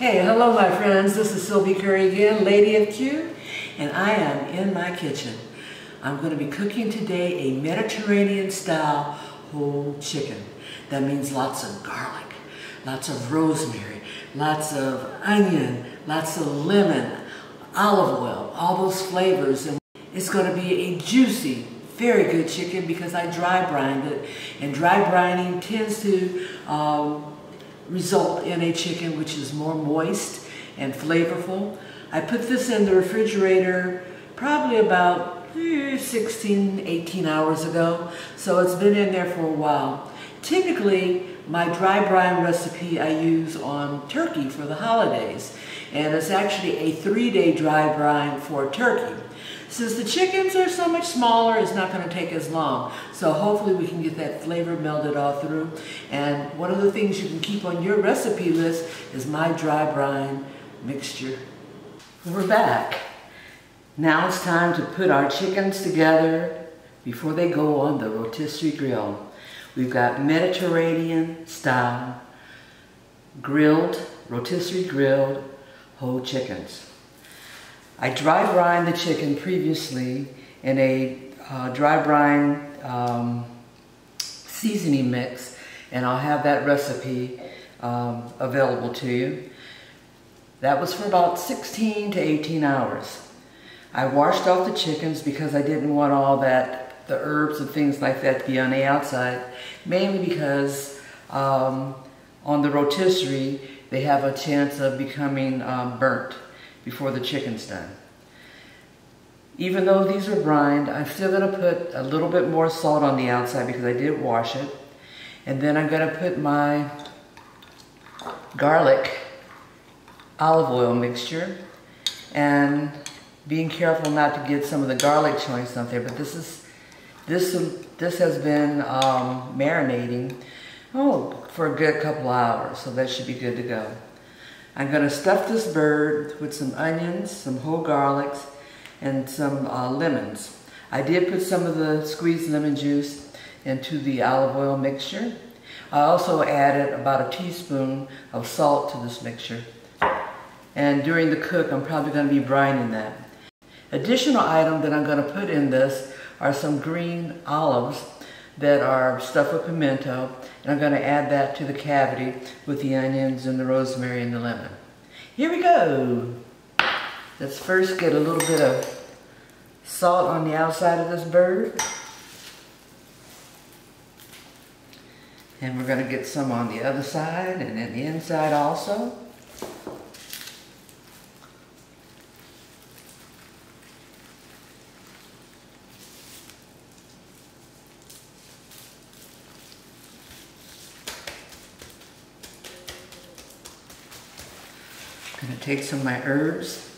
Hey, hello my friends. This is Sylvie Curry again, Lady of Q, and I am in my kitchen. I'm going to be cooking today a Mediterranean style whole chicken. That means lots of garlic, lots of rosemary, lots of onion, lots of lemon, olive oil, all those flavors. And it's going to be a juicy, very good chicken because I dry brined it. And dry brining tends to um, result in a chicken which is more moist and flavorful. I put this in the refrigerator probably about eh, 16, 18 hours ago, so it's been in there for a while. Typically, my dry brine recipe I use on turkey for the holidays, and it's actually a three-day dry brine for turkey. Since the chickens are so much smaller, it's not going to take as long. So hopefully we can get that flavor melded all through. And one of the things you can keep on your recipe list is my dry brine mixture. We're back. Now it's time to put our chickens together before they go on the rotisserie grill. We've got Mediterranean style grilled, rotisserie grilled whole chickens. I dry brine the chicken previously in a uh, dry brine um, seasoning mix and I'll have that recipe um, available to you. That was for about 16 to 18 hours. I washed off the chickens because I didn't want all that, the herbs and things like that to be on the outside, mainly because um, on the rotisserie they have a chance of becoming um, burnt before the chicken's done. Even though these are brined, I'm still to put a little bit more salt on the outside because I did wash it. And then I'm to put my garlic olive oil mixture and being careful not to get some of the garlic chunks out there. But this is this this has been um, marinating oh for a good couple hours, so that should be good to go. I'm going to stuff this bird with some onions, some whole garlics, and some uh, lemons. I did put some of the squeezed lemon juice into the olive oil mixture. I also added about a teaspoon of salt to this mixture. And during the cook, I'm probably going to be brining that. Additional item that I'm going to put in this are some green olives that are stuffed with pimento. And I'm going to add that to the cavity with the onions and the rosemary and the lemon. Here we go. Let's first get a little bit of salt on the outside of this bird. And we're going to get some on the other side and then the inside also. Take some of my herbs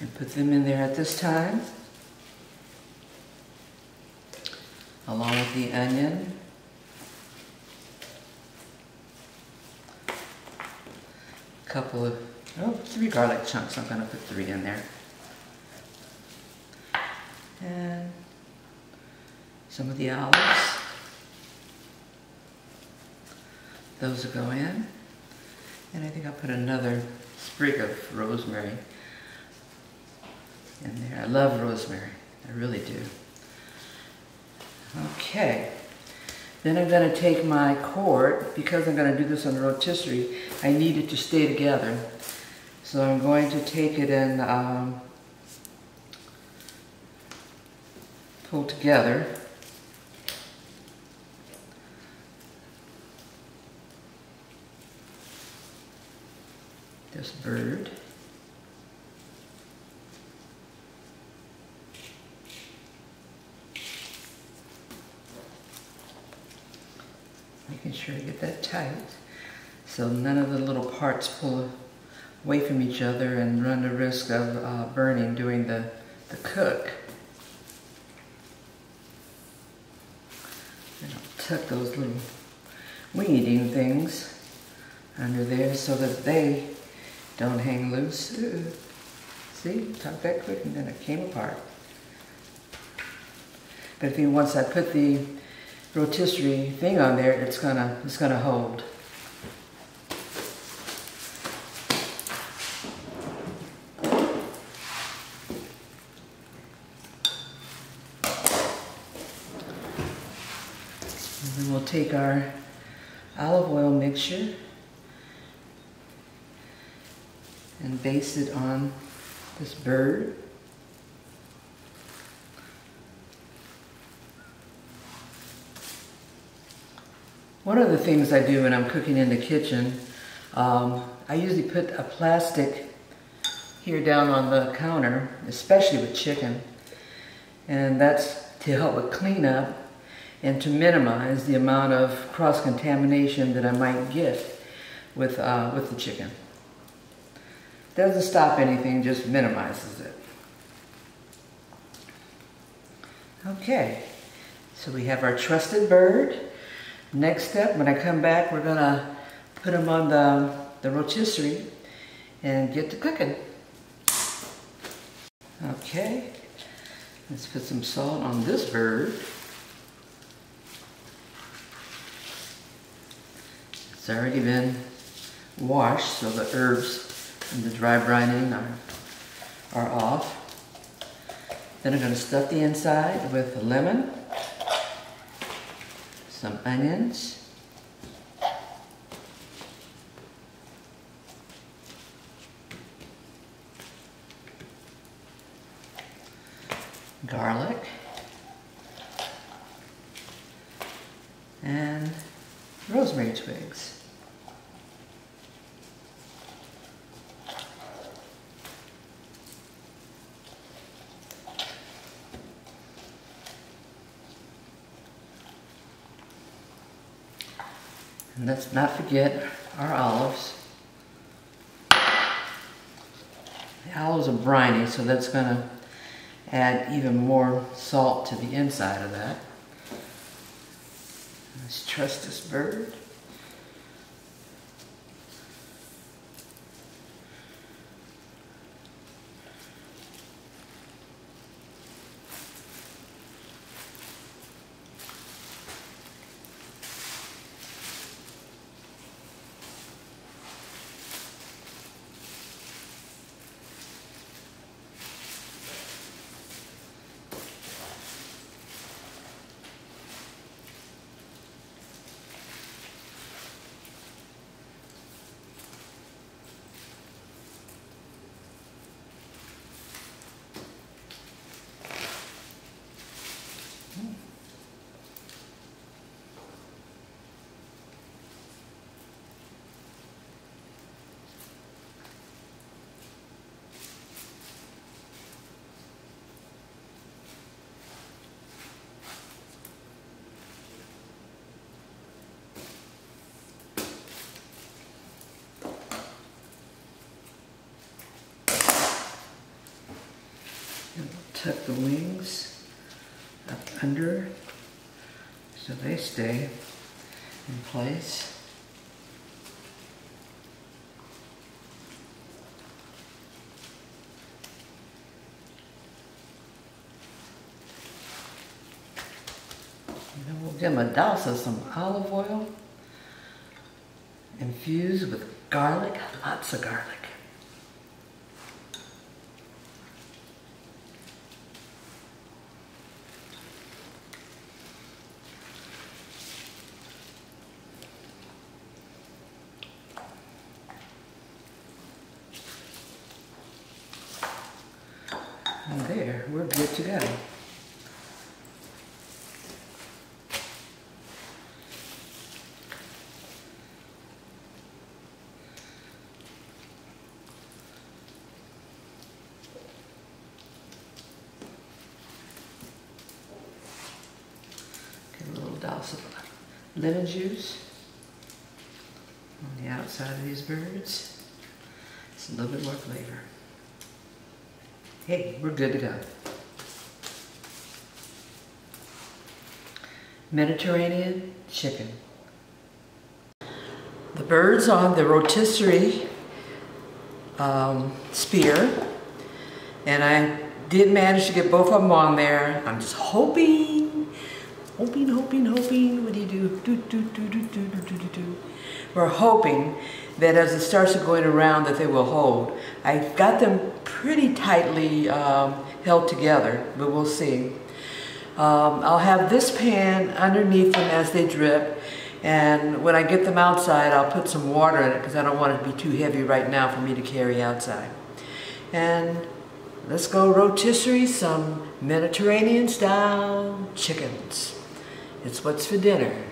and put them in there at this time. Along with the onion. A couple of, oh, three garlic chunks. I'm going to put three in there. And some of the olives. Those will go in. And I think I'll put another sprig of rosemary in there. I love rosemary. I really do. Okay. Then I'm going to take my cord, because I'm going to do this on the rotisserie, I need it to stay together. So I'm going to take it and um, pull together. This bird. making sure to get that tight so none of the little parts pull away from each other and run the risk of uh, burning during the, the cook. And I'll tuck those little wing eating things under there so that they don't hang loose. See, talk that quick and then it came apart. But if you, once I put the rotisserie thing on there, it's gonna, it's gonna hold. And then we'll take our olive oil mixture and base it on this bird. One of the things I do when I'm cooking in the kitchen, um, I usually put a plastic here down on the counter, especially with chicken, and that's to help with cleanup and to minimize the amount of cross-contamination that I might get with, uh, with the chicken. Doesn't stop anything, just minimizes it. Okay, so we have our trusted bird. Next step, when I come back, we're gonna put them on the, the rotisserie and get to cooking. Okay, let's put some salt on this bird. It's already been washed, so the herbs and the dry brining are, are off. Then I'm going to stuff the inside with a lemon, some onions, garlic, and rosemary twigs. And let's not forget our olives. The olives are briny, so that's going to add even more salt to the inside of that. Let's trust this bird. Tuck the wings up under so they stay in place. And then we'll them a douse of some olive oil infused with garlic, lots of garlic. And there, we're good to go. Get a little douse of lemon juice on the outside of these birds. It's a little bit more flavor. Hey, we're good to go. Mediterranean chicken. The birds on the rotisserie um, spear, and I did manage to get both of them on there. I'm just hoping, hoping, hoping, hoping. What do you do? Do, do, do, do, do, do, do, do, do. We're hoping that as it starts going around that they will hold. I got them pretty tightly um, held together, but we'll see. Um, I'll have this pan underneath them as they drip. And when I get them outside, I'll put some water in it because I don't want it to be too heavy right now for me to carry outside. And let's go rotisserie some Mediterranean style chickens. It's what's for dinner.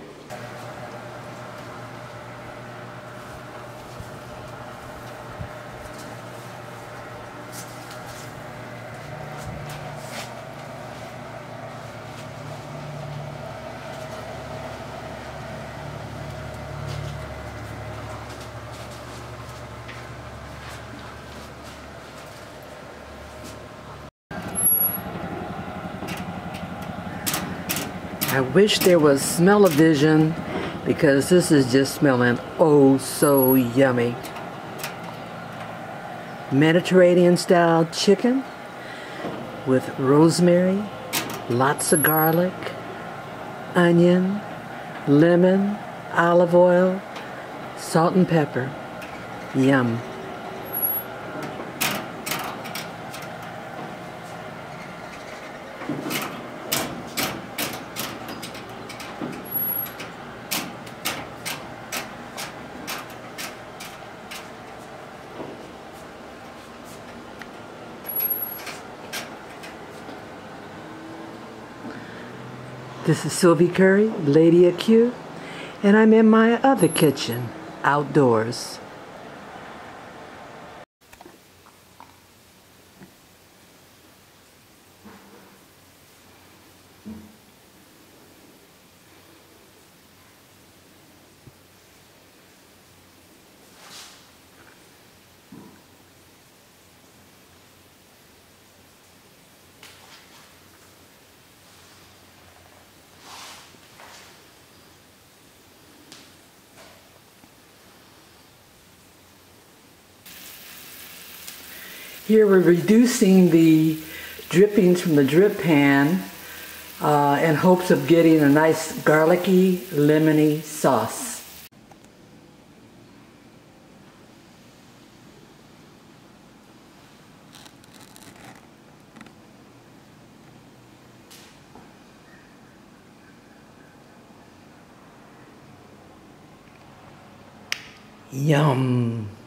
I wish there was smell-o-vision because this is just smelling oh so yummy. Mediterranean style chicken with rosemary, lots of garlic, onion, lemon, olive oil, salt and pepper. Yum. This is Sylvie Curry, Lady of Q, and I'm in my other kitchen, outdoors. Here we're reducing the drippings from the drip pan uh, in hopes of getting a nice garlicky, lemony sauce. Yum!